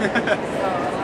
so.